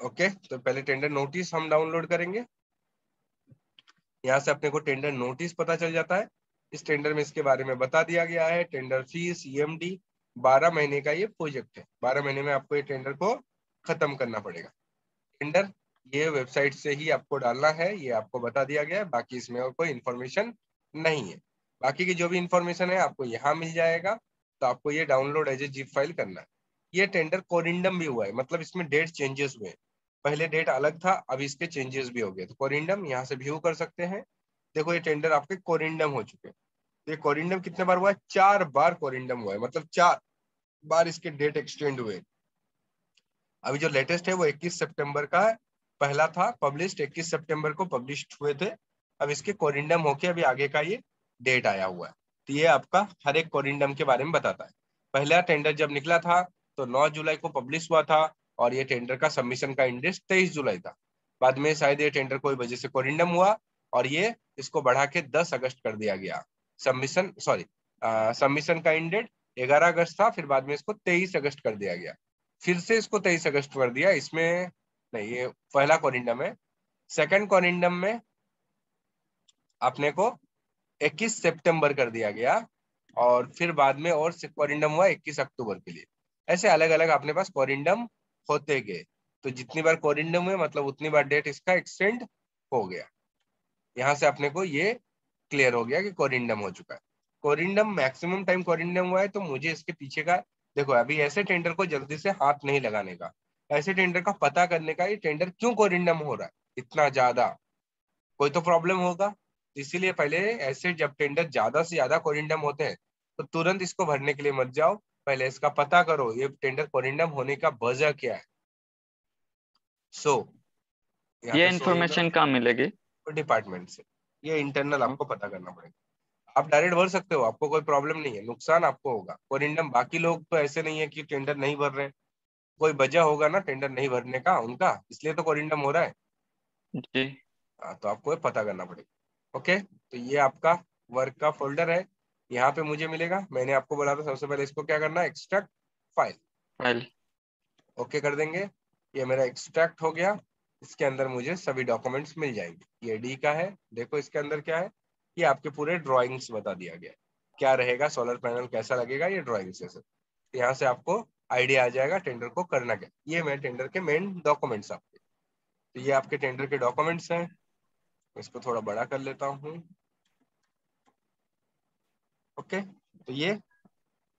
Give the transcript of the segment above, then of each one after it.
Okay तो पहले tender notice हम डाउनलोड करेंगे। यहाँ से अपने को टेंडर नोटिस पता चल जाता है। इस टेंडर में इसके बारे में बता दिया गया है। टेंडर फ़ीस ईएमडी बारह महीने का ये प्रोजेक्ट है। बारह महीने में आपको ये टेंडर को खत्म करना पड़ेगा। टेंडर ये वेबसाइट से ही आपको डालना है, ये आपको बता दिया गया है। बाकी इसमें और कोई इन्फॉर्मेशन नहीं है। बाकी की जो भी इन्फॉर्मेशन है, आपको यहाँ मिल जाएगा। तो आपको ये download as a zip file करना है। ये टेंडर कोरिंडम भी हुआ है। मतलब इसमें डेट चेंजेस हुए पहले डेट अलग था, अब इसके चेंजेस भी हो गए। तो कोरिंडम यहाँ से व्यू कर सकते हैं। देखो ये टेंडर आपके कोरिंडम हो चुके तो ये कोरिंडम कितने बार हुआ है? चार बार कोरिंडम हुआ है। मतलब चार बार इसके डेट एक्सटेंड हुए। अभी जो लेटेस्ट है वो 21 सितंबर का है। पहला था पब्लिश 21 सितंबर को पब्लिश हुए थे। अब इसके कोरिंडम होके अभी आगे का ये डेट आया हुआ है। तो ये आपका हर एक कोरिंडम के बारे में बताता है। पहला टेंडर जब निकला था तो 9 जुलाई को पब्लिश हुआ था। और ये टेंडर का सबमिशन का इंडेक्स तेईस जुलाई था। बाद में शायद ये टेंडर कोई वजह से कोरिंडम हुआ और ये इसको बढ़ा के 10 अगस्त कर दिया गया। सबमिशन सॉरी सबमिशन का इंडेट 11 अगस्त था, फिर बाद में इसको 23 अगस्त कर दिया गया। फिर से इसको 23 अगस्त कर दिया, इसमें नहीं, ये पहला कॉरिंडम है। सेकंड कॉरिंडम में अपने को 21 सितंबर कर दिया गया और फिर बाद में और कॉरिंडम हुआ 21 अक्टूबर के लिए। ऐसे अलग अलग अपने पास कॉरिंडम होते गए। तो जितनी बार कोरिंडम हुए मतलब उतनी बार डेट इसका एक्सटेंड हो गया। यहाँ से अपने को ये क्लियर हो गया कि कोरिंडम हो चुका है। कोरिंडम मैक्सिमम टाइम कोरिंडम हुआ है तो मुझे इसके पीछे का, देखो, अभी ऐसे टेंडर को जल्दी से हाथ नहीं लगाने का। ऐसे टेंडर का पता करने का ये टेंडर क्यों कोरिंडम हो रहा है? इतना ज़्यादा। कोई तो प्रॉब्लम होगा। इसीलिए पहले ऐसे जब टेंडर ज़्यादा से ज़्यादा कोरिंडम होते हैं तो तुरंत इसको भरने के लिए मत जाओ। पहले इसका पता करो ये टेंडर कोरिंडम होने का वजह क्या है? सो so, ये इन्फॉर्मेशन कहाँ मिलेगी? डिपार्टमेंट से। ये इंटरनल आपको पता करना पड़ेगा। आप डायरेक्ट भर सकते हो आपको कोई प्रॉब्लम नहीं है नुकसान आपको होगा। कोरिंडम बाकी लोग तो ऐसे नहीं है कि टेंडर नहीं भर रहे कोई वजह होगा ना टेंडर नहीं भरने का उनका इसलिए तो कोरिंडम हो रहा है। जी। आ, तो आपको पता करना पड़ेगा। ओके तो ये आपका वर्क का फोल्डर है। यहाँ पे मुझे मिलेगा मैंने आपको बोला था सबसे पहले इसको क्या करना एक्सट्रैक्ट फ़ाइल फ़ाइल ओके कर देंगे। ये मेरा एक्सट्रैक्ट हो गया। इसके अंदर मुझे सभी डॉक्यूमेंट्स मिल जाएँगे। ये डी का है। देखो इसके अंदर क्या है? ये आपके पूरे ड्राइंग्स बता दिया गया क्या रहेगा? सोलर पैनल कैसा लगेगा? ये ड्राइंग से सर यहाँ से आपको आइडिया आ जाएगा टेंडर को करना क्या। ये मैं टेंडर के मेन डॉक्यूमेंट्स आपके। तो ये आपके टेंडर के डॉक्यूमेंट्स हैं। इसको थोड़ा बड़ा कर लेता हूँ। ओके? तो ये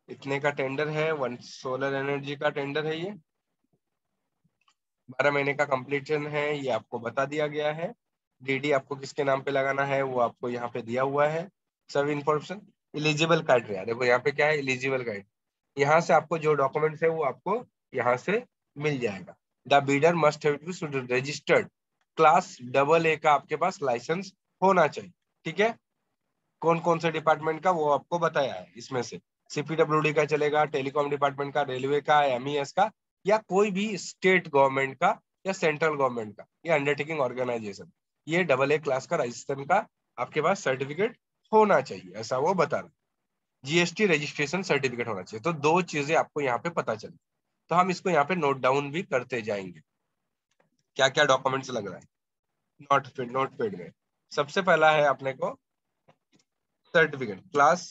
इतने का टेंडर है, वन सोलर एनर्जी का टेंडर है ये। बारह महीने का कंप्लीशन है, ये आपको बता दिया गया है। डीडी आपको किसके नाम पे लगाना है, वो आपको यहाँ पे दिया हुआ है। सब इन्फॉर्मेशन इलिजिबल क्राइटेरिया देखो यहाँ पे क्या है इलिजिबल गाइड यहाँ से आपको जो डॉक्यूमेंट्स है, वो आपको यहाँ से मिल जाएगा। The bidder must have registered. Class double A का आपके पास लाइसेंस होना चाहिए। ठीक है? कौन कौन से डिपार्टमेंट का वो आपको बताया है, इसमें से। सीपीडब्ल्यू का चलेगा टेलीकॉम डिपार्टमेंट का रेलवे का एमईएस का, या कोई भी स्टेट गवर्नमेंट का या सेंट्रल गवर्नमेंट का, या अंडरटेकिंग ऑर्गेनाइजेशन ये डबल ए क्लास का राजस्थान का आपके पास सर्टिफिकेट होना चाहिए, ऐसा वो बता रहे जीएसटी रजिस्ट्रेशन सर्टिफिकेट होना चाहिए तो दो चीज़ें आपको यहाँ पे पता चली तो हम इसको यहाँ पे नोट डाउन भी करते जाएँगे। क्या क्या डॉक्यूमेंट्स लग रहा है? नोट पेड नोट पेड में। सबसे पहला है अपने को सर्टिफिकेट क्लास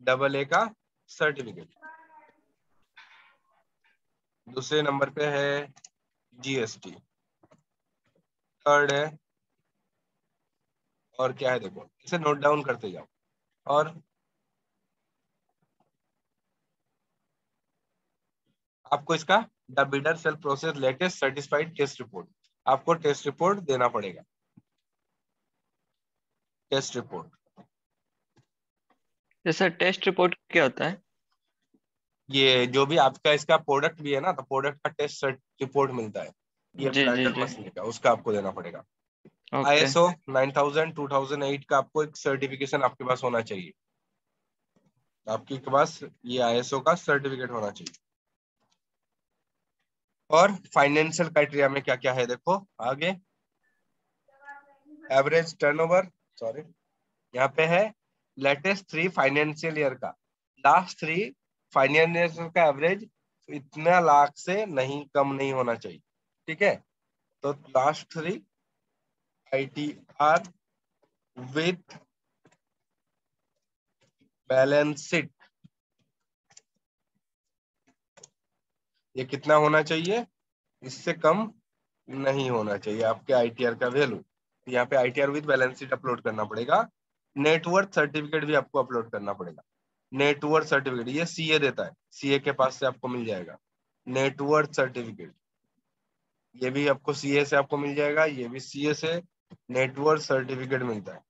डबल ए का सर्टिफिकेट दूसरे नंबर पे है जीएसटी थर्ड है और क्या है देखो, इसे नोट डाउन करते जाओ। और आपको इसका the bidder shall process latest certified test report आपको टेस्ट रिपोर्ट देना पड़ेगा। Test report. Sir test report क्या होता है? ये जो भी आपका इसका प्रोडक्ट भी है ना तो प्रोडक्ट का टेस्ट रिपोर्ट मिलता है। ये जी, जी, जी. का उसका आपको देना पड़ेगा। I S O nine thousand two thousand eight का आपको एक सर्टिफिकेशन आपके पास होना चाहिए। आपके पास ये आई एस ओ का सर्टिफिकेट होना चाहिए। और फाइनेंशियल क्राइटेरिया में क्या क्या है देखो आगे। एवरेज टर्नओवर सॉरी, यहाँ पे है लेटेस्ट थ्री फाइनेंशियल ईयर का। लास्ट थ्री फाइनेंशियल का एवरेज इतना लाख से नहीं, कम नहीं होना चाहिए, ठीक है? तो last three I T R with balance sheet ये कितना होना चाहिए? इससे कम नहीं होना चाहिए, आपके आईटीआर का वैल्यू यहाँ पे ITR with balance sheet upload करना पड़ेगा। नेटवर्क सर्टिफिकेट भी आपको अपलोड करना पड़ेगा। नेटवर्क सर्टिफिकेट ये सीए देता है। सीए के पास से आपको मिल जाएगा। नेटवर्क सर्टिफिकेट ये भी आपको सीए से आपको मिल जाएगा, ये भी सीए से नेटवर्क सर्टिफिकेट मिलता है।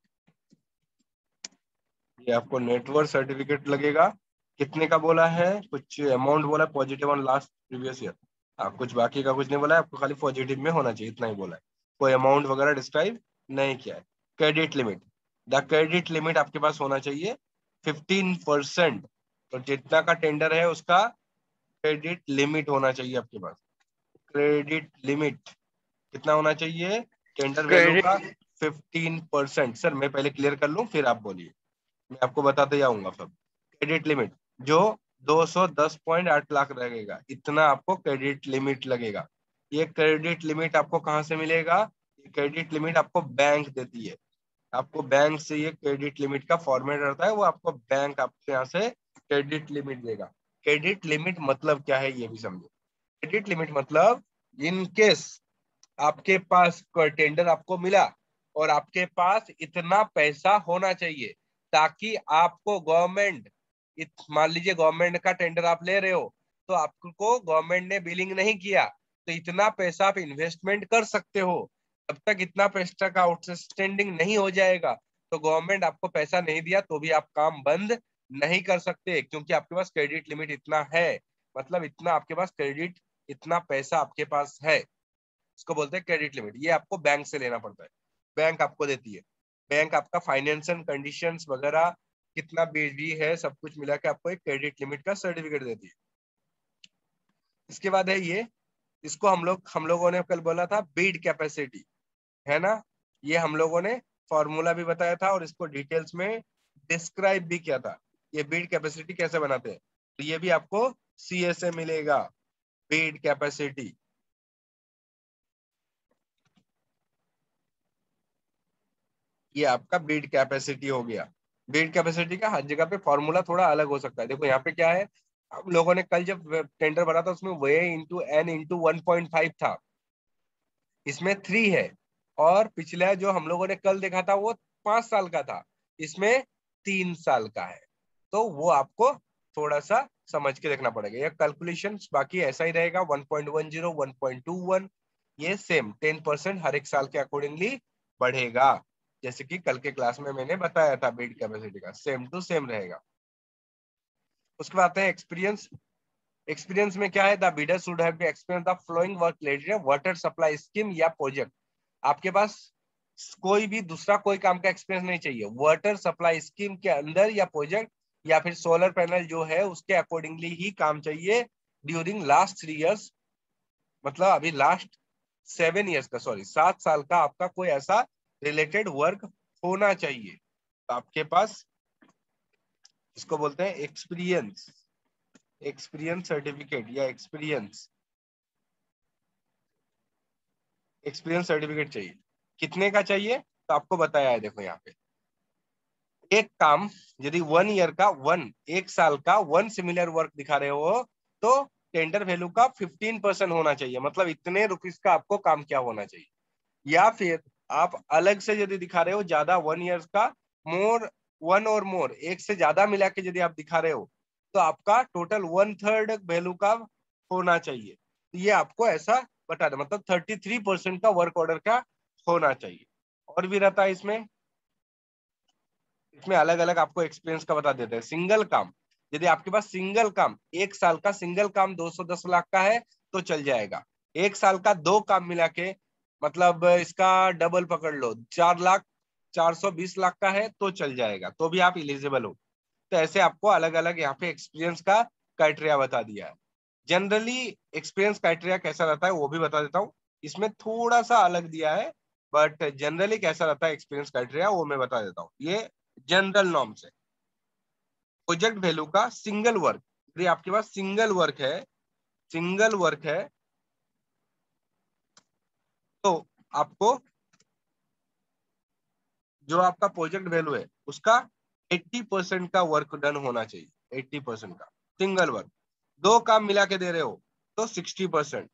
ये आपको नेटवर्क सर्टिफिकेट लगेगा। कितने का बोला है? कुछ अमाउंट बोला है positive on last previous year हाँ कुछ बाकी का कुछ नहीं बोला है, आपको खाली पॉजिटिव में होना चाहिए, इतना ही बोला है। कोई अमाउंट वगैरह डिस्क्राइब नहीं किया है. Credit limit the credit limit आपके पास होना चाहिए फिफ्टीन परसेंट तो जितना का टेंडर है उसका क्रेडिट लिमिट होना चाहिए आपके पास. क्रेडिट लिमिट कितना होना चाहिए? टेंडर वैल्यू का फिफ्टीन परसेंट सर मैं पहले क्लियर कर लूँ फिर आप बोलिए. मैं आपको बताते जाऊँगा सब. क्रेडिट लिमिट जो 210.8 लाख लगेगा इतना आपको क्रेडिट लिमिट लगेगा. ये क्रेडिट लिमिट आपको कहाँ से मिलेगा? ये क्रेडिट लिमिट आपको बैंक देती है। आपको बैंक से ये क्रेडिट लिमिट का फॉर्मेट रहता है, वो आपको बैंक आपके यहाँ से क्रेडिट लिमिट देगा। क्रेडिट लिमिट मतलब क्या है, ये भी समझो। क्रेडिट लिमिट मतलब इन केस आपके पास टेंडर आपको मिला और आपके पास इतना पैसा होना चाहिए ताकि आपको गवर्नमेंट मान लीजिए गवर्नमेंट का टेंडर आप ले रहे हो तो आपको गवर्नमेंट ने बिलिंग नहीं किया। तो इतना पैसा आप इन्वेस्टमेंट कर सकते हो जब तक इतना पैसा का आउटस्टैंडिंग नहीं हो जाएगा। तो गवर्नमेंट आपको पैसा नहीं दिया तो भी आप काम बंद नहीं कर सकते, क्योंकि आपके पास क्रेडिट लिमिट इतना है। मतलब इतना आपके पास क्रेडिट इतना पैसा आपके पास है। इसको बोलते हैं क्रेडिट लिमिट ये आपको बैंक से लेना पड़ता है। बैंक आपको देती है। बैंक आपका फाइनेंशियल कंडीशन वगैरह कितना बिजली है, सब कुछ मिला के आपको एक क्रेडिट लिमिट का सर्टिफिकेट देती है। इसके बाद है ये इसको हम लोग, हम लोगों ने कल बोला था बीड कैपेसिटी है ना? ये हम लोगों ने फॉर्मूला भी बताया था और इसको डिटेल्स में डिस्क्राइब भी किया था। ये बीड कैपेसिटी कैसे बनाते हैं? तो ये भी आपको सी एस ए मिलेगा बीड कैपेसिटी ये आपका बीड कैपेसिटी हो गया। बीड कैपेसिटी का हर जगह पे फॉर्मूला थोड़ा अलग हो सकता है। देखो यहाँ पे क्या है? लोगों ने कल जब टेंडर भरा था, उसमें way into N into one point five था। इसमें थ्री है और पिछला जो हम लोगों ने कल देखा था, वो पाँच साल का था। इसमें तीन साल का है। तो वो आपको थोड़ा सा समझ के देखना पड़ेगा। ये कैलकुलेशन बाकी ऐसा ही रहेगा 1.10 1.21 ये सेम 10 परसेंट हर एक साल के अकॉर्डिंगली बढ़ेगा। जैसे कि कल के क्लास में मैंने बताया था बेड कैपेसिटी का सेम टू सेम रहेगा। उसके बाद आते हैं एक्सपीरियंस एक्सपीरियंस में क्या है? The bidder should have experience the following work related water supply scheme या प्रोजेक्ट आपके पास कोई भी दूसरा कोई काम का एक्सपीरियंस नहीं चाहिए। वाटर सप्लाई स्कीम के अंदर या प्रोजेक्ट या फिर सोलर पैनल जो है, उसके अकॉर्डिंगली ही काम चाहिए ड्यूरिंग लास्ट थ्री इयर्स मतलब अभी लास्ट सेवन इयर्स का सॉरी सात साल का आपका कोई ऐसा रिलेटेड वर्क होना चाहिए। तो आपके पास इसको बोलते हैं एक्सपीरियंस एक्सपीरियंस सर्टिफिकेट या एक्सपीरियंस एक्सपीरियंस सर्टिफिकेट चाहिए। कितने का चाहिए? तो आपको बताया है, देखो यहाँ पे। एक काम, यदि वन ईयर का वन एक साल का वन सिमिलर वर्क दिखा रहे हो तो टेंडर वैल्यू का फिफ्टीन परसेंट होना चाहिए। मतलब इतने रुपीज़ का आपको काम क्या होना चाहिए? या फिर आप अलग से यदि दिखा रहे हो, ज़्यादा वन ईयर का मोर वन और मोर एक से ज़्यादा मिला के यदि आप दिखा रहे हो तो आपका टोटल वन थर्ड वैल्यू का होना चाहिए। तो ये आपको ऐसा बता दे मतलब थर्टी थ्री परसेंट का वर्क ऑर्डर का होना चाहिए। और भी रहता है इसमें? इसमें अलग अलग आपको एक्सपीरियंस का बता देते हैं। सिंगल काम, यदि आपके पास सिंगल काम, एक साल का सिंगल काम 210 लाख का है तो चल जाएगा। एक साल का दो काम मिला के मतलब इसका डबल पकड़ लो, चार लाख चार सौ बीस लाख का है तो चल जाएगा तो भी आप इलिजिबल हो। तो ऐसे आपको अलग अलग यहाँ पे एक्सपीरियंस का क्राइटेरिया बता दिया है। जनरली एक्सपीरियंस क्राइटेरिया कैसा रहता है, वो भी बता देता हूँ। इसमें थोड़ा सा अलग दिया है बट जनरली कैसा रहता है एक्सपीरियंस क्राइटेरिया वो मैं बता देता हूँ। ये जनरल नॉर्म से प्रोजेक्ट वैल्यू का सिंगल वर्क यदि आपके पास सिंगल वर्क है सिंगल वर्क है तो आपको जो आपका प्रोजेक्ट वैल्यू है, उसका 80 परसेंट का वर्क डन होना चाहिए 80 परसेंट का सिंगल वर्क दो काम मिला के दे रहे हो तो 60 परसेंट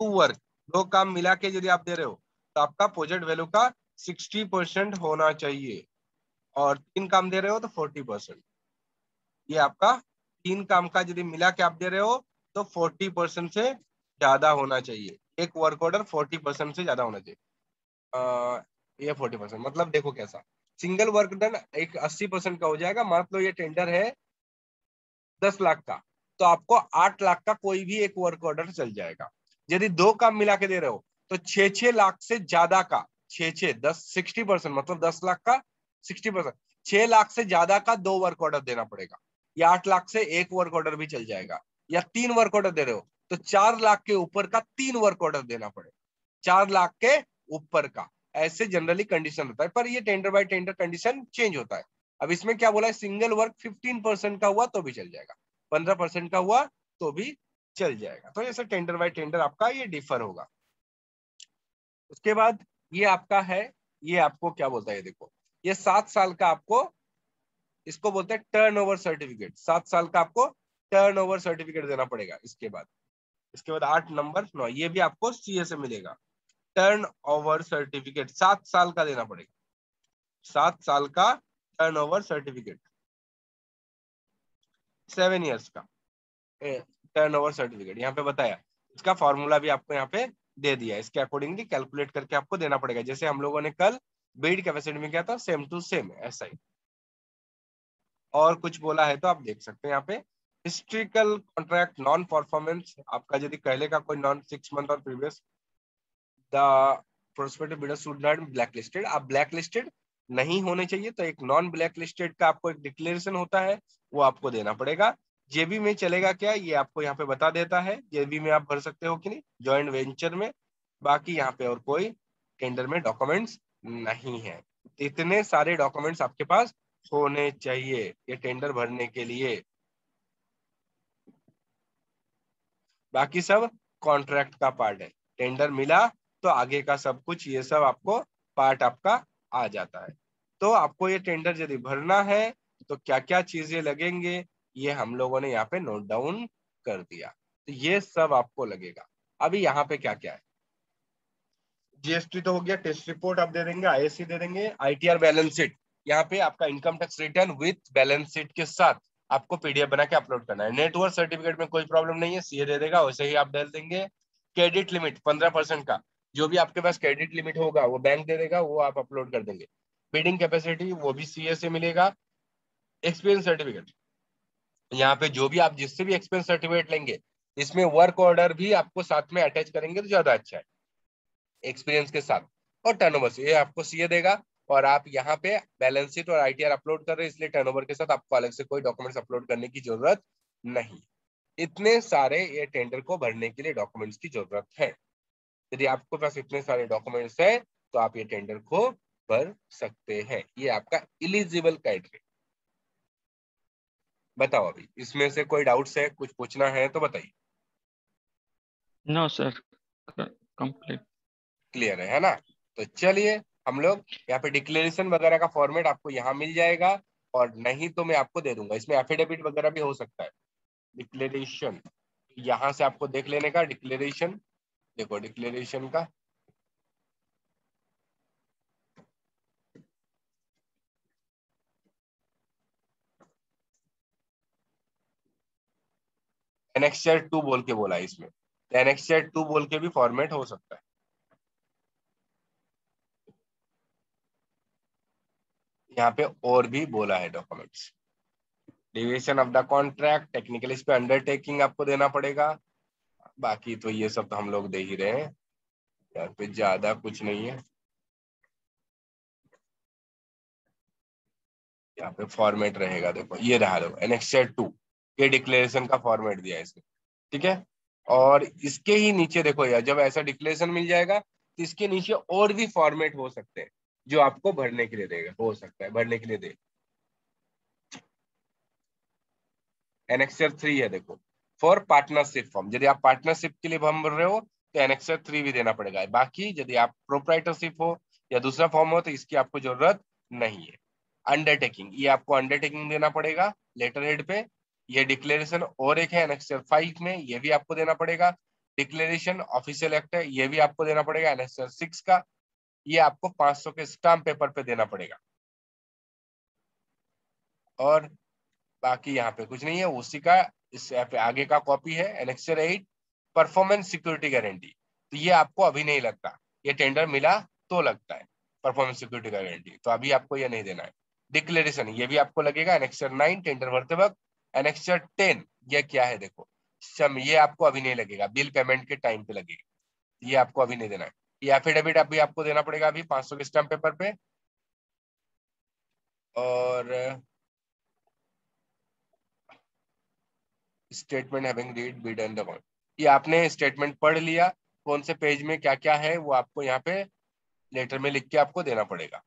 टू वर्क दो काम मिला के यदि आप दे रहे हो तो आपका प्रोजेक्ट वैल्यू का 60 परसेंट होना चाहिए। और तीन काम दे रहे हो तो 40 परसेंट ये आपका तीन काम का यदि मिला के आप दे रहे हो तो 40 परसेंट से ज़्यादा होना चाहिए। एक वर्क ऑर्डर 40 परसेंट से ज़्यादा होना चाहिए। ये 40 परसेंट मतलब देखो कैसा। सिंगल वर्क डन एक 80 परसेंट का हो जाएगा, मान लो ये टेंडर है दस लाख का तो आपको आठ लाख का कोई भी एक वर्क ऑर्डर चल जाएगा। यदि दो काम मिला के दे रहे हो तो छह छह लाख से ज़्यादा का छह छह दस सिक्सटी परसेंट मतलब दस लाख का सिक्सटी परसेंट छह लाख से ज़्यादा का दो वर्क ऑर्डर देना पड़ेगा, या आठ लाख से एक वर्क ऑर्डर भी चल जाएगा, या तीन वर्क ऑर्डर दे रहे हो तो चार लाख के ऊपर का तीन वर्क ऑर्डर देना पड़ेगा, चार लाख के ऊपर का। ऐसे जनरली कंडीशन होता है, पर ये tender by tender condition change होता है। अब इसमें क्या बोला है? सिंगल वर्क फिफ्टीन परसेंट का हुआ तो भी चल जाएगा। पंद्रह परसेंट का हुआ तो भी चल जाएगा। तो ऐसे टेंडर बाय टेंडर आपका ये डिफर होगा। उसके बाद ये आपका है, ये आपको क्या बोलता है? देखो, ये सात साल का आपको, इसको बोलते हैं टर्न सर्टिफिकेट सात साल का आपको टर्न सर्टिफिकेट देना पड़ेगा। इसके बाद इसके बाद आठ नंबर, नौ, ये भी आपको सीए से मिलेगा। टर्न ओवर सर्टिफिकेट सात साल का देना पड़ेगा। सात साल का turnover certificate seven years का। टर्न ओवर सर्टिफिकेट यहाँ पे बताया। इसका फॉर्मूला भी आपको यहाँ पे दे दिया इसके अकॉर्डिंगली कैलकुलेट करके आपको देना पड़ेगा। जैसे हम लोगों ने कल बेड कैपेसिटी में किया था सेम टू सेम ऐसा ही। और कुछ बोला है तो आप देख सकते हैं यहाँ पे। हिस्ट्रिकल कॉन्ट्रैक्ट नॉन परफॉर्मेंस आपका यदि पहले का कोई नॉन सिक्स मंथ और previous the prospective bidder should not blacklisted आप ब्लैक नहीं होने चाहिए तो एक नॉन ब्लैक का आपको एक डिक्लेरेशन होता है, वो आपको देना पड़ेगा। जेबी में चलेगा क्या? ये आपको यहाँ पे बता देता है, जेबी में आप भर सकते हो कि नहीं ज्वाइंट वेंचर में। बाकी यहाँ पे और कोई टेंडर में डॉक्यूमेंट्स नहीं है। इतने सारे डॉक्यूमेंट्स आपके पास होने चाहिए, ये टेंडर भरने के लिए। बाकी सब कॉन्ट्रैक्ट का पार्ट है। टेंडर मिला तो आगे का सब कुछ, ये सब आपको पार्ट आपका आ जाता है। तो आपको ये टेंडर यदि भरना है तो क्या क्या चीज़ें लगेंगे, ये हम लोगों ने यहाँ पे नोट डाउन कर दिया। तो ये सब आपको लगेगा। अभी यहाँ पे क्या क्या है जीएसटी तो हो गया टेस्ट रिपोर्ट आप दे देंगे आईएससी दे देंगे आईटीआर बैलेंस शीट यहाँ पे आपका income tax return with balance sheet के साथ आपको पीडीएफ बना के अपलोड करना है। नेटवर्क सर्टिफिकेट में कोई प्रॉब्लम नहीं है सीए दे देगा, वैसे ही आप डाल देंगे। क्रेडिट लिमिट पंद्रह परसेंट का। जो भी आपके पास क्रेडिट लिमिट होगा, वो बैंक दे देगा, वो आप अपलोड कर देंगे। बिडिंग कैपेसिटी वो भी सीए से मिलेगा। एक्सपीरियंस सर्टिफिकेट यहाँ पे जो भी आप जिससे भी एक्सपीरियंस सर्टिफिकेट लेंगे, इसमें वर्क ऑर्डर भी आपको साथ में अटैच करेंगे तो ज़्यादा अच्छा है। एक्सपीरियंस के साथ। और टर्नओवर ये आपको सीए देगा और आप यहाँ पे बैलेंस शीट और आईटीआर अपलोड कर रहे हैं, इसलिए टर्नओवर के साथ आपको अलग से कोई डॉक्यूमेंट्स अपलोड करने की ज़रूरत नहीं। इतने सारे ये टेंडर को भरने के लिए डॉक्यूमेंट्स की ज़रूरत है। यदि आपके पास इतने सारे डॉक्यूमेंट्स है तो आप ये टेंडर को भर सकते हैं। ये आपका इलिजिबल क्राइटेरिया बताओ अभी इसमें से कोई डाउट्स है कुछ पूछना है तो बताइए। नो सर कंप्लीट क्लियर है है ना? तो चलिए हम लोग यहाँ पे डिक्लेरेशन वगैरह का फॉर्मेट आपको यहाँ मिल जाएगा और नहीं तो मैं आपको दे दूँगा। इसमें एफिडेविट वगैरह भी हो सकता है। डिक्लेरेशन यहाँ से आपको देख लेने का डिक्लेरेशन देखो डिक्लेरेशन का। एनेक्सचर टू बोल के बोला इसमें। एनेक्सचर टू बोल के भी फॉर्मेट हो सकता है। यहाँ पे और भी बोला है documents deviation of the contract technical इस पे अंडरटेकिंग आपको देना पड़ेगा। बाकी तो ये सब तो हम लोग दे ही रहे हैं। यहाँ पे ज़्यादा कुछ नहीं है। यहाँ पे फॉर्मेट रहेगा, देखो, ये रहा लो एनेक्सर टू ये डिक्लेरेशन का फॉर्मेट दिया इसमें ठीक है? और इसके ही नीचे देखो यार, जब ऐसा डिक्लेरेशन मिल जाएगा तो इसके नीचे और भी फॉर्मेट हो सकते हैं, जो आपको भरने के लिए देगा, हो सकता है, भरने के लिए दे। एनेक्सर थ्री है, देखो। फॉर पार्टनरशिप फॉर्म यदि आप पार्टनरशिप के लिए फॉर्म भर रहे हो तो एनेक्सर थ्री भी देना पड़ेगा। बाकी यदि आप प्रोप्राइटरशिप हो या दूसरा फॉर्म हो तो इसकी आपको ज़रूरत नहीं है। अंडरटेकिंग ये आपको अंडरटेकिंग देना पड़ेगा लेटर हेड पे। ये डिक्लेरेशन और एक है एनेक्सर फाइव में, ये भी आपको देना पड़ेगा। डिक्लेरेशन ऑफिशियल एक्ट है, ये भी आपको देना पड़ेगा एनेक्सर सिक्स का। ये आपको 500 के स्टाम्प पेपर पे देना पड़ेगा। और बाकी यहाँ पे कुछ नहीं है, उसी का इस आगे का कॉपी है annexure eight performance security guarantee तो ये आपको अभी नहीं लगता। ये टेंडर मिला तो लगता है परफॉर्मेंस सिक्योरिटी गारंटी तो अभी आपको ये नहीं देना है। डिक्लेरेशन ये भी आपको लगेगा एनेक्सर नाइन टेंडर भरते वक्त। एनेक्सर टेन ये क्या है देखो? सम ये आपको अभी नहीं लगेगा। बिल पेमेंट के टाइम पे लगेगा। ये आपको अभी नहीं देना है। ये एफिडेविट अभी आपको देना पड़ेगा अभी 500 के स्टैम्प पेपर पे। और statement having read bid and amount ये आपने स्टेटमेंट पढ़ लिया, कौन से पेज में क्या क्या है, वो आपको यहाँ पे लेटर में लिख के आपको देना पड़ेगा।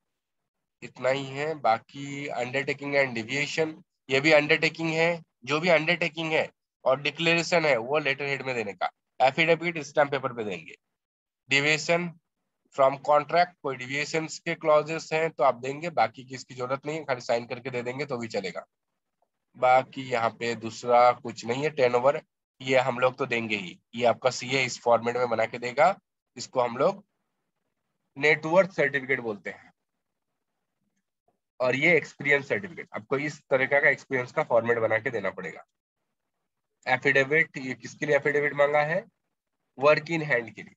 इतना ही है, बाकी अंडरटेकिंग एंड डिविएशन ये भी अंडरटेकिंग है, जो भी अंडरटेकिंग है, और डिक्लेरेशन है, वो लेटर हेड में देने का। एफिडेविट स्टैम्प पेपर पे देंगे। डिविएशन फ्रॉम कॉन्ट्रैक्ट कोई डिविएशन के क्लॉजेस हैं तो आप देंगे, बाकी की इसकी ज़रूरत नहीं है, खाली साइन करके दे देंगे तो भी चलेगा। बाकी यहाँ पे दूसरा कुछ नहीं है टेन ओवर ये हम लोग तो देंगे ही। ये आपका सीए इस फॉर्मेट में बना के देगा, इसको हम लोग नेटवर्क सर्टिफिकेट बोलते हैं। और ये एक्सपीरियंस सर्टिफिकेट आपको इस तरह का एक्सपीरियंस का फॉर्मेट बना के देना पड़ेगा। एफिडेविट ये किसके लिए एफिडेविट मांगा है? वर्क इन हैंड के लिए।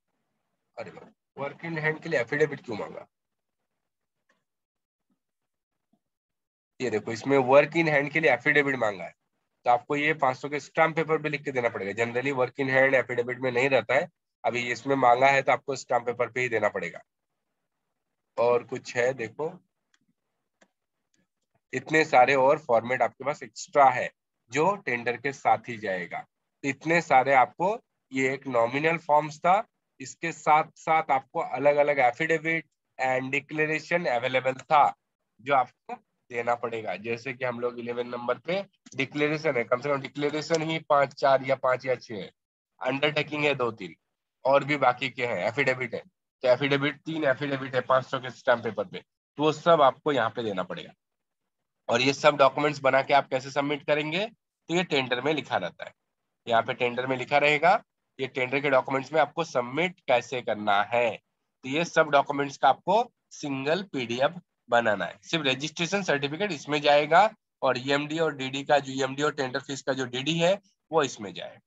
अरे वर्क इन हैंड के लिए एफिडेविट क्यों मांगा? ये देखो, इसमें वर्क इन हैंड के लिए एफिडेविट मांगा है। तो आपको ये 500 के स्टाम्प पेपर पे लिख के देना पड़ेगा। Generally work in hand affidavit में नहीं रहता है। अभी इसमें मांगा है तो आपको स्टाम्प पेपर पे ही देना पड़ेगा। और कुछ है, देखो। इतने सारे और फॉर्मेट आपके पास एक्स्ट्रा है, जो टेंडर के साथ ही जाएगा। इतने सारे आपको, ये एक नॉमिनल फॉर्म्स था। इसके साथ साथ आपको अलग अलग एफिडेविट एंड डिक्लेरेशन अवेलेबल था, जो आपको देना पड़ेगा। जैसे कि हम लोग इलेवन नंबर पे डिक्लेरेशन है, कम से कम डिक्लेरेशन ही पाँच, चार या पाँच या छह है। अंडरटेकिंग है दो तीन, और भी बाकी के हैं, एफिडेविट है। तो एफिडेविट तीन, एफिडेविट है पाँच सौ के स्टैम्प पेपर पे तो वो सब आपको यहाँ पे देना पड़ेगा। और ये सब डॉक्यूमेंट्स बना के आप कैसे सबमिट करेंगे तो ये टेंडर में लिखा रहता है। यहाँ पे टेंडर में लिखा रहेगा, ये टेंडर के डॉक्यूमेंट्स में आपको सबमिट कैसे करना है तो ये सब डॉक्यूमेंट्स का आपको सिंगल पीडीएफ बनाना है। सिर्फ़ रजिस्ट्रेशन सर्टिफिकेट इसमें जाएगा और ईएमडी और डीडी का जो ईएमडी और टेंडर फ़ीस का जो डीडी है, वो इसमें जाए।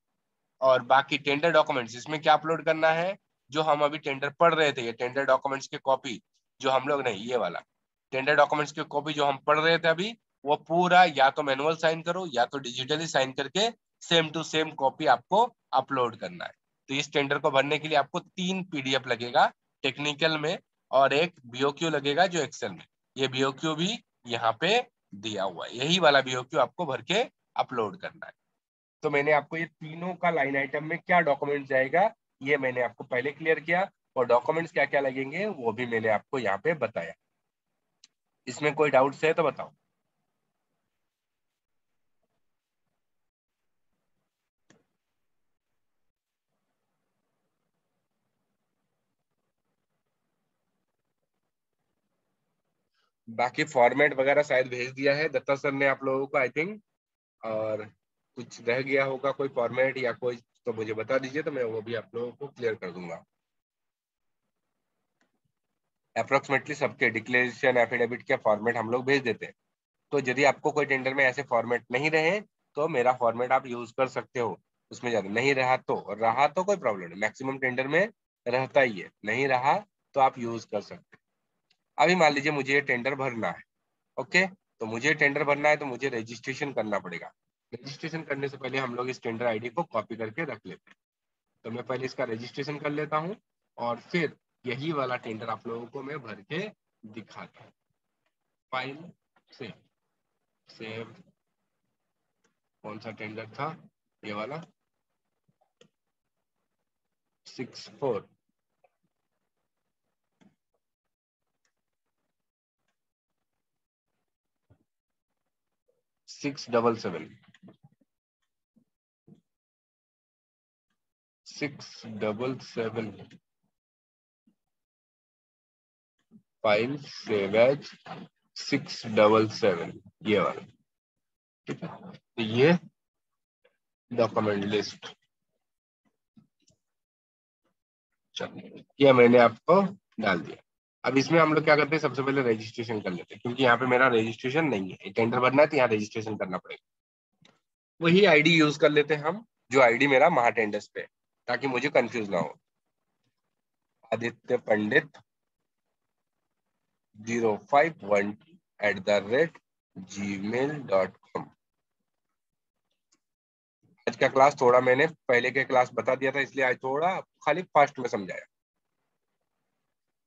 और बाकी टेंडर डॉक्यूमेंट्स इसमें क्या अपलोड करना है? जो हम अभी टेंडर पढ़ रहे थे, ये टेंडर डॉक्यूमेंट्स के कॉपी जो हम लोग, नहीं, ये वाला। टेंडर डॉक्यूमेंट्स की कॉपी जो हम पढ़ रहे थे अभी, वो पूरा या तो मैनुअल साइन करो, या तो डिजिटली साइन करके सेम टू सेम कॉपी आपको अपलोड करना है। तो इस टेंडर को भरने के लिए आपको तीन पीडीएफ लगेगा टेक्निकल में, और एक बीओक्यू लगेगा जो एक्सेल में। ये बीओक्यू भी यहाँ पे दिया हुआ है। यही वाला बीओक्यू आपको भर के अपलोड करना है। तो मैंने आपको ये तीनों का लाइन आइटम में क्या डॉक्यूमेंट जाएगा, ये मैंने आपको पहले क्लियर किया और डॉक्यूमेंट्स क्या क्या लगेंगे, वो भी मैंने आपको यहाँ पे बताया। इसमें कोई डाउट्स है तो बताओ। बाकी फॉर्मेट वगैरह शायद भेज दिया है। दत्ता सर ने आप लोगों को आई थिंक और कुछ रह गया होगा कोई फॉर्मेट या कोई तो मुझे बता दीजिए तो मैं वो भी आप लोगों को क्लियर कर दूँगा। अप्रोक्सीमेटली सबके डिक्लेरेशन एफिडेविट के फॉर्मेट हम लोग भेज देते हैं। तो यदि आपको कोई टेंडर में ऐसे फॉर्मेट नहीं रहे तो मेरा फॉर्मेट आप यूज़ कर सकते हो। उसमें ज़्यादा नहीं रहा तो रहा तो कोई प्रॉब्लम नहीं। मैक्सिमम टेंडर में रहता ही है। नहीं रहा तो आप यूज़ कर सकते अभी मान लीजिए मुझे ये टेंडर भरना है ओके तो मुझे टेंडर भरना है तो मुझे रजिस्ट्रेशन करना पड़ेगा। रजिस्ट्रेशन करने से पहले हम लोग इस टेंडर आईडी को कॉपी करके रख लेते हैं। तो मैं पहले इसका रजिस्ट्रेशन कर लेता हूँ और फिर यही वाला टेंडर आप लोगों को मैं भर के दिखाता हूँ। फ़ाइल सेव सेव कौन सा टेंडर था? ये वाला। Six four six double seven six double seven file save as six double seven ये वाला ठीक है तो ये डॉक्यूमेंट लिस्ट चलिए, ये मैंने आपको डाल दिया। अब इसमें हम लोग क्या करते हैं, सबसे पहले रजिस्ट्रेशन कर लेते हैं, क्योंकि यहाँ पे मेरा रजिस्ट्रेशन नहीं है। टेंडर भरना है तो यहाँ रजिस्ट्रेशन करना पड़ेगा। वही आईडी यूज़ कर लेते हैं हम, जो आईडी मेरा महा टेंडर्स पे ताकि मुझे कंफ्यूज ना हो। Aditya Pandit zero five one eight the rate gmail dot com आज का क्लास थोड़ा मैंने, पहले के क्लास बता दिया था, इसलिए आज थोड़ा खाली फास्ट में समझाया।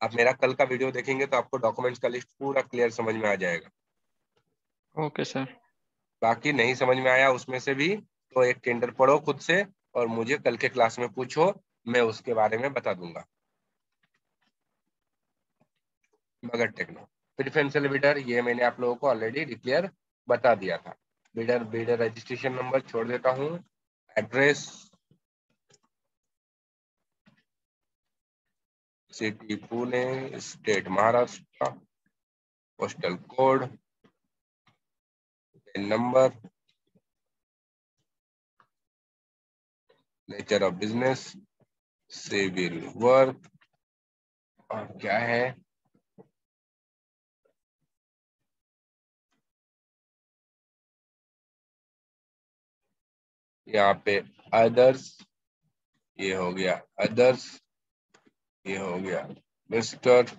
आप मेरा कल का वीडियो देखेंगे तो आपको डॉक्यूमेंट्स का लिस्ट पूरा क्लियर समझ में आ जाएगा। ओके सर बाकी नहीं समझ में आया उसमें से भी तो एक टेंडर पढ़ो खुद से और मुझे कल के क्लास में पूछो मैं उसके बारे में बता दूँगा। मगर टेक्नो प्रिफरेंशियल बिडर ये मैंने आप लोगों को ऑलरेडी डिक्लेयर बता दिया था। बिडर बिडर रजिस्ट्रेशन नंबर छोड़ देता हूँ। Address city Pune state Maharashtra postal code number nature of business civil work और क्या है? यहाँ पे अदर्स ये हो गया अदर्स ये हो गया mister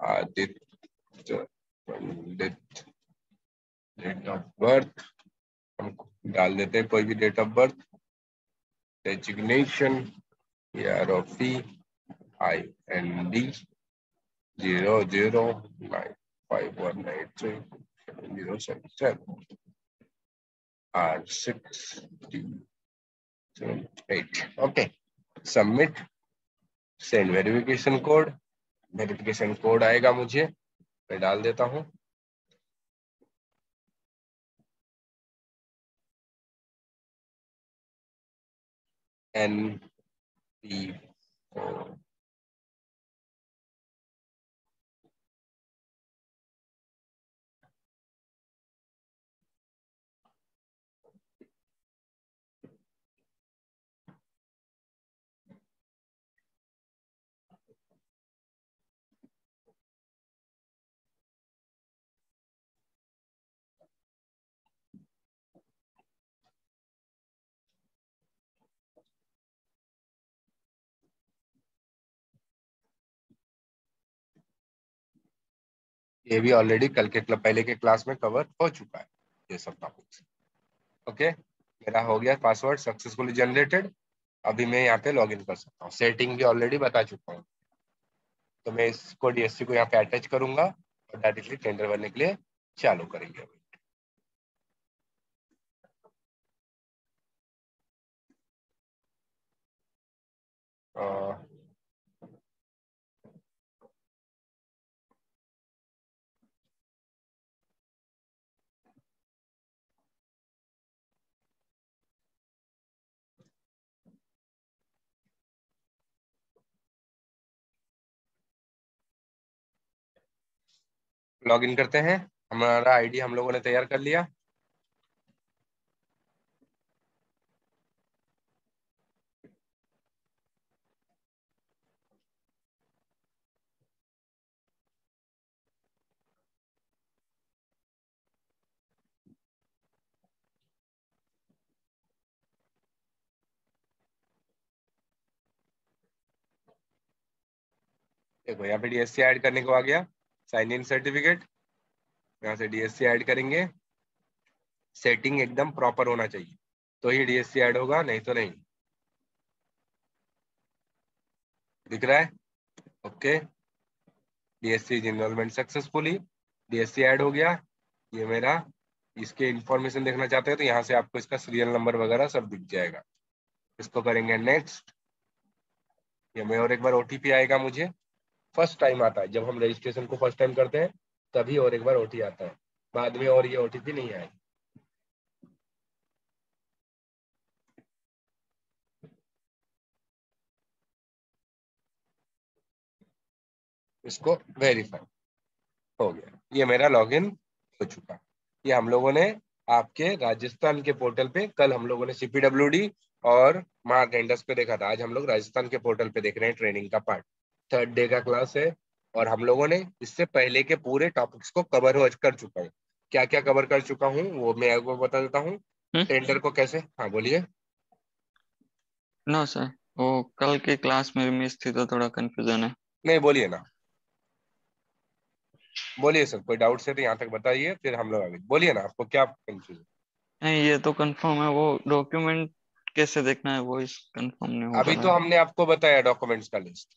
Aditya Pandit date of birth हम डाल देते हैं कोई भी date of birth designation year of fee I N D zero zero nine five one nine three zero seven seven R six eight okay submit send verification code verification code आएगा मुझे मैं डाल देता हूँ। एन पी ये भी already कल के पहले के क्लास में कवर हो चुका है, ये सब टॉपिक्स ओके मेरा हो गया पासवर्ड सक्सेसफुली जनरेटेड अभी मैं यहाँ पे लॉगिन कर सकता हूँ। सेटिंग भी ऑलरेडी बता चुका हूँ। तो मैं इसको डीएससी को यहाँ पे अटैच करूँगा और डायरेक्टली टेंडर भरने के लिए चालू करेंगे अभी। लॉगिन करते हैं। हमारा आईडी हम लोगों ने तैयार कर लिया। देखो यहाँ पे डीएससी ऐड करने को आ गया। साइन इन सर्टिफिकेट, यहाँ से डीएससी ऐड करेंगे। सेटिंग एकदम प्रॉपर होना चाहिए। तो ही डीएससी ऐड होगा, नहीं तो नहीं। दिख रहा है? Okay DSC enrolment successfully DSC add हो गया। ये मेरा इसके इंफॉर्मेशन देखना चाहते हैं तो यहाँ से आपको इसका सीरियल नंबर वगैरह सब दिख जाएगा। इसको करेंगे नेक्स्ट ये में और एक बार ओटीपी आएगा मुझे। फ़र्स्ट टाइम आता है। जब हम रजिस्ट्रेशन को फ़र्स्ट टाइम करते हैं, तभी और एक बार ओटी आता है। बाद में और ये ओटीपी नहीं आएगी। इसको वेरीफाई हो गया। ये मेरा लॉगिन हो चुका। ये हम लोगों ने आपके राजस्थान के पोर्टल पे, कल हम लोगों ने सीपीडब्ल्यू और मार्क एंडस पे देखा था। आज हम लोग राजस्थान के पोर्टल पे देख रहे हैं ट्रेनिंग का पार्ट थर्ड डे का क्लास है और हम लोगों ने इससे पहले के पूरे टॉपिक्स को कवर हो कर चुका हूँ। क्या क्या कवर कर चुका हूँ वो मैं आपको बता देता हूँ। टेंडर हम्म। को कैसे? हाँ बोलिए। नो सर वो कल के क्लास में मिस थी तो थोड़ा कंफ्यूजन है। नहीं बोलिए ना। बोलिए सर कोई डाउट है तो यहाँ तक बताइए फिर हम लोग आगे। बोलिए ना आपको क्या कंफ्यूजन नहीं ये तो कंफर्म है वो डॉक्यूमेंट कैसे देखना है वो इस कंफर्म नहीं हो अभी तो हमने आपको बताया डॉक्यूमेंट्स का लिस्ट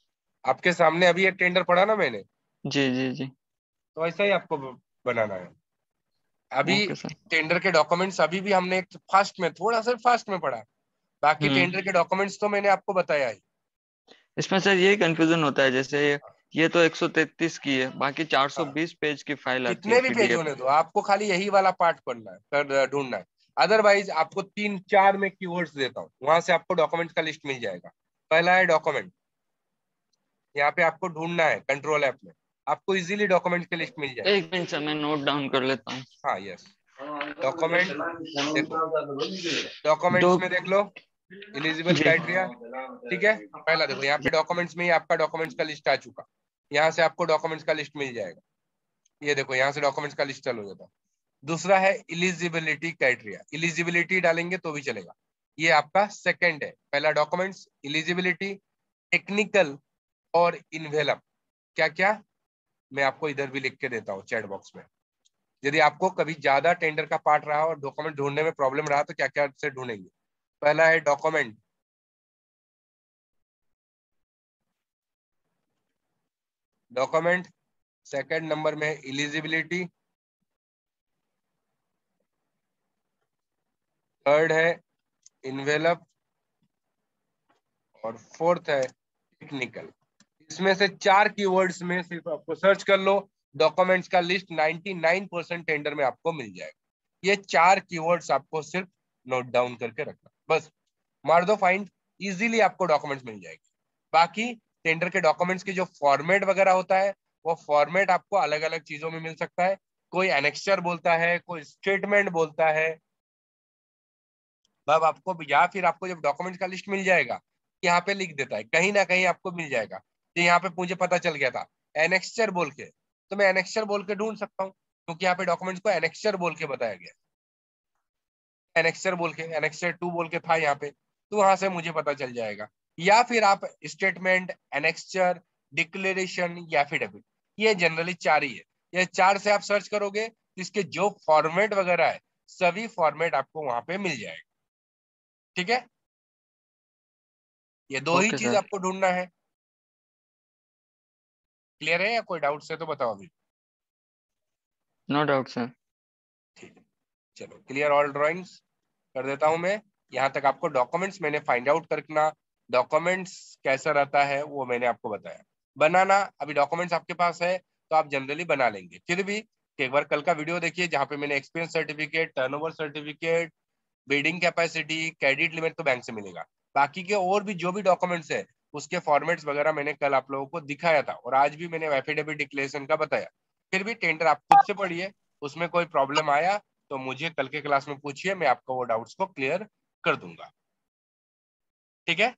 आपके सामने अभी एक टेंडर पड़ा ना मैंने। जी जी जी। तो ऐसा ही आपको बनाना है। अभी टेंडर के डॉक्यूमेंट्स अभी भी हमने एक फास्ट में थोड़ा सा फास्ट में पढ़ा। बाकी टेंडर हम्म। के डॉक्यूमेंट्स तो मैंने आपको बताया ही। इसमें सर यही कंफ्यूजन होता है जैसे ये तो 133 की है बाकी 420 पेज की फ़ाइल आती है कितने भी पेज होने दो आपको खाली यही वाला पार्ट पढ़ना है कर ढूंढना है। अदरवाइज़ आपको तीन चार में कीवर्ड्स देता हूँ वहाँ से आपको डॉक्यूमेंट का लिस्ट मिल जाएगा। पहला है डॉक्यूमेंट यहाँ पे आपको ढूंढना है कंट्रोल ऐप में। आपको इजीली डॉक्यूमेंट की लिस्ट मिल जाएगी। एक मिनट से मैं नोट डाउन कर लेता हूँ। हाँ यस डॉक्यूमेंट डॉक्यूमेंट्स में देख लो। इलिजिबल क्राइटेरिया ठीक है? पहला देखो यहाँ पे डॉक्यूमेंट्स में ही आपका डॉक्यूमेंट्स का लिस्ट आ चुका। यहाँ से आपको डॉक्यूमेंट्स का लिस्ट मिल जाएगा। ये देखो यहाँ से डॉक्यूमेंट्स का लिस्ट चालू हो जाता। दूसरा है इलिजिबिलिटी क्राइटेरिया इलिजिबिलिटी डालेंगे तो भी चलेगा। ये आपका सेकंड है। पहला डॉक्यूमेंट्स इलिजिबिलिटी टेक्निकल और इन्वेलप क्या क्या मैं आपको इधर भी लिख के देता हूँ चैट बॉक्स में। यदि आपको कभी ज़्यादा टेंडर का पार्ट रहा और डॉक्यूमेंट ढूँढने में प्रॉब्लम रहा तो क्या क्या से ढूंढेंगे? पहला है डॉक्यूमेंट। डॉक्यूमेंट, सेकंड नंबर में इलिजिबिलिटी थर्ड है इन्वेलप। और फोर्थ है टेक्निकल। इसमें से चार कीवर्ड्स में सिर्फ़ आपको सर्च कर लो। डॉक्यूमेंट्स का लिस्ट 99 परसेंट टेंडर में आपको मिल जाएगा। ये चार कीवर्ड्स आपको सिर्फ़ नोट डाउन करके रखना। बस, मार दो फाइंड इजीली आपको डॉक्यूमेंट्स मिल जाएगी। बाकी टेंडर के डॉक्यूमेंट्स की जो फॉर्मेट वगैरह होता है, वो फॉर्मेट आपको अलग अलग चीज़ों में मिल सकता है। कोई एनेक्चर बोलता है, कोई स्टेटमेंट बोलता है। अब आपको, या फिर आपको जब डॉक्यूमेंट का लिस्ट मिल जाएगा, यहाँ पे लिख देता है। कहीं ना कहीं आपको मिल जाएगा। तो यहाँ पे मुझे पता चल गया था एनेक्चर बोल के। तो मैं एनेक्चर बोल के ढूंढ सकता हूँ क्योंकि यहाँ पे डॉक्यूमेंट्स को एनेक्चर बोल के बताया गया एनेक्चर बोल के एनेक्चर टू बोल के था यहाँ पे तो वहाँ से मुझे पता चल जाएगा। या फिर आप स्टेटमेंट एनेक्चर डिक्लेरेशन या फिर डेबिट ये जनरली चार ही है। ये चार से आप सर्च करोगे तो इसके जो फॉर्मेट वगैरह है सभी फॉर्मेट आपको वहाँ पे मिल जाएगा। ठीक है? ये दो ही चीज़ आपको ढूंढना है। क्लियर है या कोई डाउट है तो बताओ अभी। नो डाउट सर ठीक चलो क्लियर ऑल ड्राइंग्स कर देता हूँ मैं। यहाँ तक आपको डॉक्यूमेंट्स मैंने फाइंड आउट करना। डॉक्यूमेंट्स कैसा रहता है वो मैंने आपको बताया। बनाना अभी डॉक्यूमेंट्स आपके पास है तो आप जनरली बना लेंगे। फिर भी एक बार कल का वीडियो देखिए जहाँ पे मैंने experience certificate turnover certificate building capacity credit limit तो बैंक से मिलेगा। बाकी के और भी जो भी डॉक्यूमेंट्स है उसके फॉर्मेट्स वगैरह मैंने कल आप लोगों को दिखाया था और आज भी मैंने एफिडेविट डिक्लेरेशन का बताया। फिर भी टेंडर आप खुद से पढ़िए, उसमें कोई प्रॉब्लम आया तो मुझे कल के क्लास में पूछिए, मैं आपका वो डाउट्स को क्लियर कर दूँगा। ठीक है?